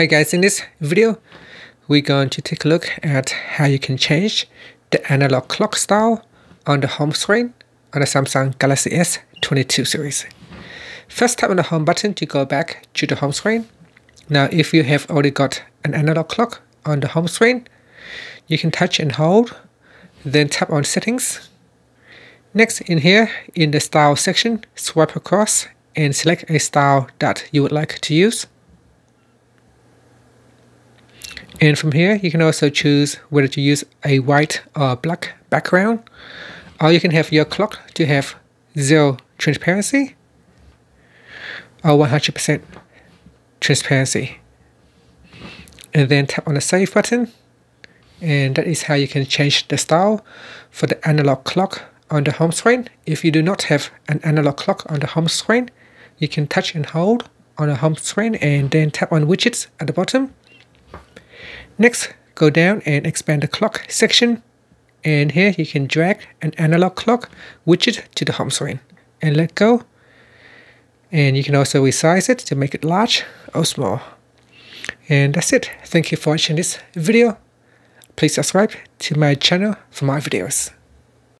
Hi guys, in this video, we're going to take a look at how you can change the analog clock style on the home screen on the Samsung Galaxy S22 series. First tap on the home button to go back to the home screen. Now if you have already got an analog clock on the home screen, you can touch and hold, then tap on settings. Next in here, in the style section, swipe across and select a style that you would like to use. And from here, you can also choose whether to use a white or black background. Or you can have your clock to have zero transparency or 100% transparency. And then tap on the save button. And that is how you can change the style for the analog clock on the home screen. If you do not have an analog clock on the home screen, you can touch and hold on the home screen and then tap on widgets at the bottom Next, go down and expand the clock section. And here you can drag an analog clock widget to the home screen and let go. And you can also resize it to make it large or small. And that's it. Thank you for watching this video. Please subscribe to my channel for more videos.